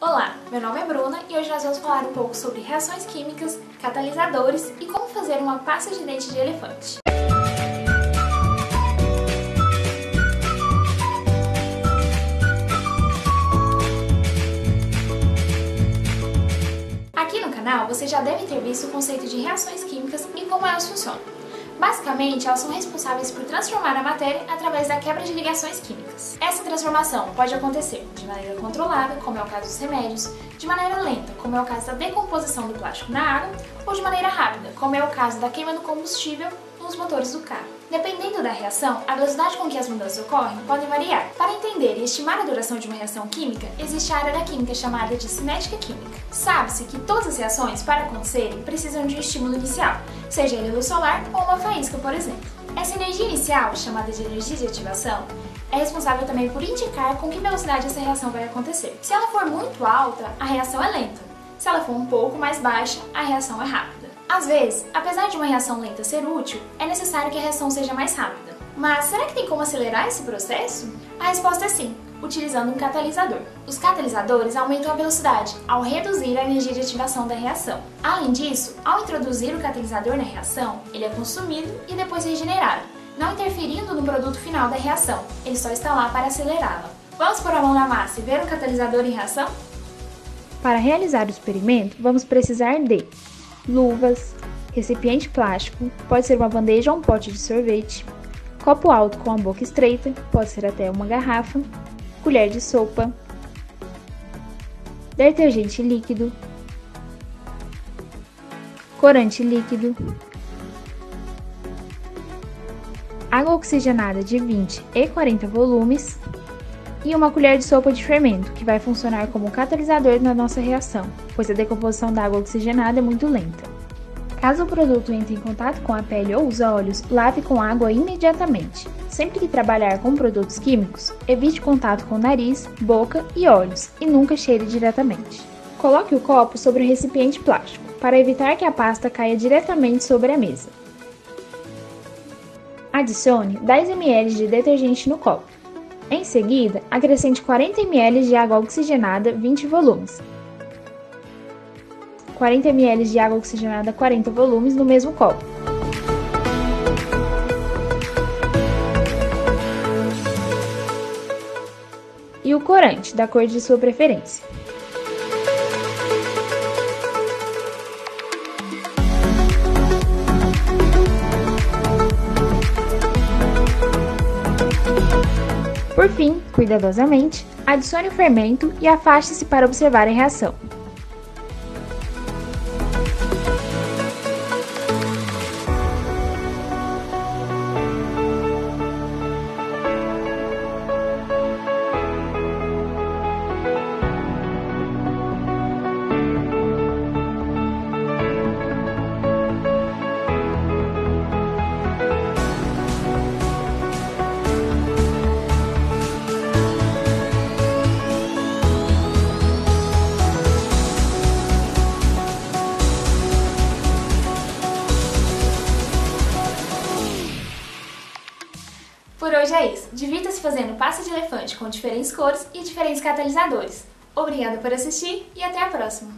Olá, meu nome é Bruna e hoje nós vamos falar um pouco sobre reações químicas, catalisadores e como fazer uma pasta de dente de elefante. Aqui no canal você já deve ter visto o conceito de reações químicas e como elas funcionam. Basicamente, elas são responsáveis por transformar a matéria através da quebra de ligações químicas. Essa transformação pode acontecer de maneira controlada, como é o caso dos remédios, de maneira lenta, como é o caso da decomposição do plástico na água, ou de maneira rápida, como é o caso da queima do combustível nos motores do carro. Dependendo da reação, a velocidade com que as mudanças ocorrem pode variar. Para entender e estimar a duração de uma reação química, existe a área da química chamada de cinética química. Sabe-se que todas as reações, para acontecerem, precisam de um estímulo inicial, seja ele luz solar ou uma faísca, por exemplo. Essa energia inicial, chamada de energia de ativação, é responsável também por indicar com que velocidade essa reação vai acontecer. Se ela for muito alta, a reação é lenta. Se ela for um pouco mais baixa, a reação é rápida. Às vezes, apesar de uma reação lenta ser útil, é necessário que a reação seja mais rápida. Mas será que tem como acelerar esse processo? A resposta é sim, utilizando um catalisador. Os catalisadores aumentam a velocidade ao reduzir a energia de ativação da reação. Além disso, ao introduzir o catalisador na reação, ele é consumido e depois regenerado, não interferindo no produto final da reação, ele só está lá para acelerá-la. Vamos pôr a mão na massa e ver o catalisador em reação? Para realizar o experimento, vamos precisar de luvas, recipiente plástico, pode ser uma bandeja ou um pote de sorvete, copo alto com a boca estreita, pode ser até uma garrafa, colher de sopa, detergente líquido, corante líquido, água oxigenada de 20 e 40 volumes e uma colher de sopa de fermento, que vai funcionar como catalisador na nossa reação, pois a decomposição da água oxigenada é muito lenta. Caso o produto entre em contato com a pele ou os olhos, lave com água imediatamente. Sempre que trabalhar com produtos químicos, evite contato com nariz, boca e olhos e nunca cheire diretamente. Coloque o copo sobre o recipiente plástico, para evitar que a pasta caia diretamente sobre a mesa. Adicione 10 ml de detergente no copo. Em seguida, acrescente 40 ml de água oxigenada 20 volumes. 40 ml de água oxigenada 40 volumes no mesmo copo. E o corante, da cor de sua preferência. Por fim, cuidadosamente, adicione o fermento e afaste-se para observar a reação. Por hoje é isso. Divirta-se fazendo pasta de elefante com diferentes cores e diferentes catalisadores. Obrigada por assistir e até a próxima!